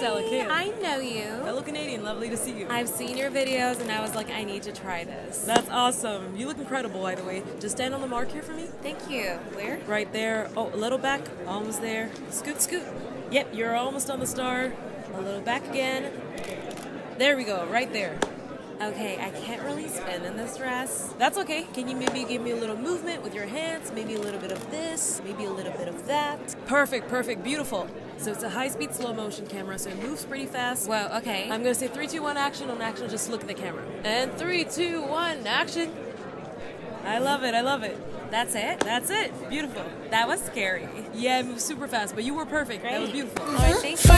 Stella. I know you. Fellow Canadian, lovely to see you. I've seen your videos and I was like, I need to try this. That's awesome. You look incredible, by the way. Just stand on the mark here for me. Thank you. Where? Right there. Oh, a little back. Almost there. Scoot, scoot. Yep, you're almost on the star. A little back again. There we go, right there. Okay, I can't really spin in this dress. That's okay. Can you maybe give me a little movement with your hands? Maybe a little bit of this, maybe a little bit of that. Perfect, perfect, beautiful. So it's a high speed, slow motion camera, so it moves pretty fast. Well, okay. I'm gonna say three, two, one, action. On action, just look at the camera. And three, two, one, action. I love it, I love it. That's it? That's it. Beautiful. That was scary. Yeah, it moves super fast, but you were perfect. That was beautiful. All right, thank you.